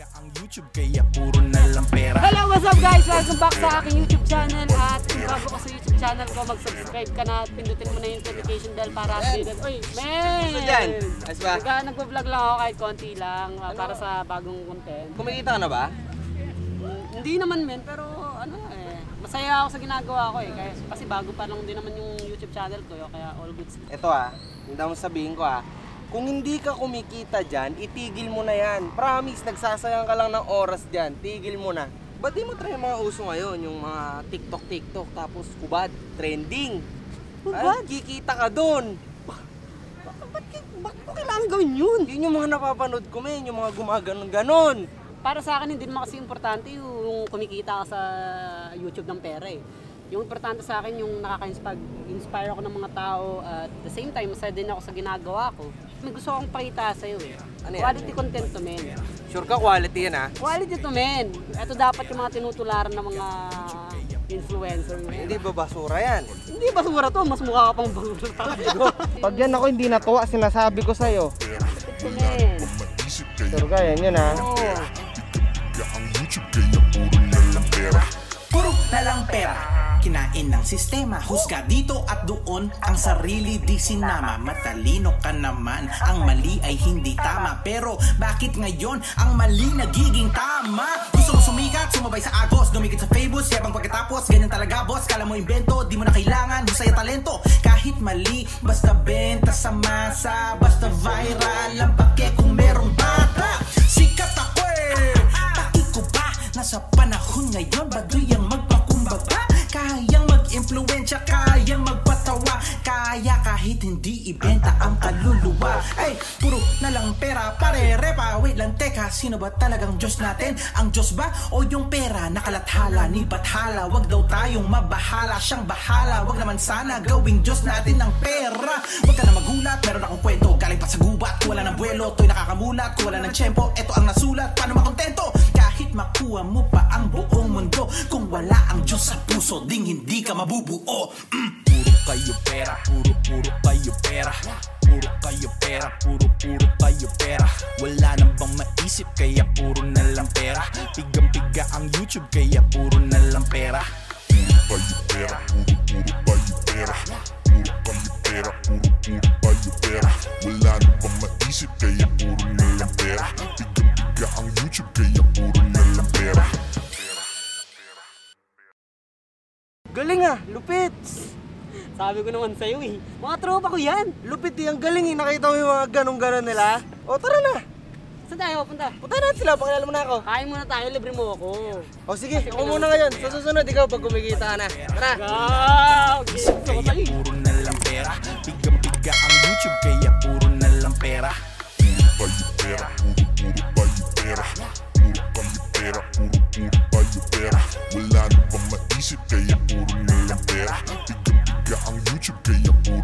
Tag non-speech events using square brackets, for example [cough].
Ang YouTube kaya puro na lang pera Hello, what's up guys? Welcome back sa aking YouTube channel at kung bago ka sa YouTube channel ko, mag-subscribe ka na at pindutin mo na yung notification bell para updated. Uy, men! Ano dyan? Ayos ba? Nagka, nagpa-vlog lang ako kahit konti lang ah, para sa bagong content. Kumikita ka na ba? Mm, Hindi naman men, pero ano eh, masaya ako sa ginagawa ko eh. Kaya, kasi bago pa lang din naman yung YouTube channel ko, kaya all good. Ito ah, hindi mo sabihin ko ah. Kung hindi ka kumikita dyan, itigil mo na yan. Promise, nagsasayang ka lang ng oras dyan. Tigil mo na. Ba't di mo try mga uso ngayon? Yung mga TikTok-TikTok, tapos kubad, trending. Hubad? Ay, kikita ka doon. Ba't, bakit ko kailangan gawin yun? Yun yung mga napapanood ko, men. Yung mga gumaganon-ganon. para sa akin hindi naman kasi importante yung kumikita ka sa YouTube ng pera eh. Yung importante sa akin yung nakaka-inspire inspire ako ng mga tao at the same time masaya din ako sa ginagawa ko. May gusto akong pakita sa iyo eh. Ano yan? Quality content to men. Sure ka, quality yan ah. Quality to men. Ito dapat yung mga tinutularan ng mga influencer men. Hindi ba basura yan? Hindi basura to, mas mukha ka pang basura. [laughs] Pag yan ako hindi natuwa, sinasabi ko sa'yo. Ito men. Sure ka, yan yun ah. Oo. ang pera Kinain ng sistema. Husga dito at doon Ang sarili di sinama. Matalino ka naman. Ang mali ay hindi tama. Pero bakit ngayon Ang mali nagiging tama? Gusto mo sumikat Sumabay sa agos Dumikit sa famous Yabang pagkatapos. Ganyan talaga boss. Kala mo invento Di mo na kailangan. Husay talento. Kahit mali Basta benta sa masa Basta viral Ang pake kahit hindi ibenta ang kaluluwa Ay, puro na lang pera Pare-repa Wait lang teka Sino ba talagang Diyos natin? Ang Diyos ba? O yung pera? Nakalathala ni Bathala Wag daw tayong mabahala Siyang bahala Wag naman sana gawing Diyos natin ng pera Wag ka na magulat Meron akong kwento Galing pa sa gubat Wala ng buwelo To'y nakakamulat Kung wala ng tiyempo Ito ang nasulat Paano makontento? Kahit makuha mo pa ang buong mundo Kung wala ang Diyos sa puso Ding hindi ka mabubuo. Mm. Puro kayo pera, puro puro kayo pera. Puro kayo pera, puro puro kayo pera. Wala nang bang maisip kaya puro na lang pera. Pigang piga ang YouTube kaya puro na lang pera. Puro kayo pera, puro puro kayo pera. Puro kayo pera, puro puro kayo pera. Wala nang bang maisip kaya puro na lang pera. Pigang piga ang YouTube kaya Galing ah, lupit. Sabi ko naman sa'yo eh. Mga tropa ko yan. Lupit eh, ang galing eh. Nakita mo yung mga ganong-ganon nila? O tara na. Saan tayo punta? Punta natin sila, pakilala mo na ako. Kain muna tayo, libre mo ako. O sige, ako muna ngayon. Sa susunod, ikaw pag kumikita ka na. Tara. Ko Kaya sa'yo. puro na lang pera 个 on YouTube 给我。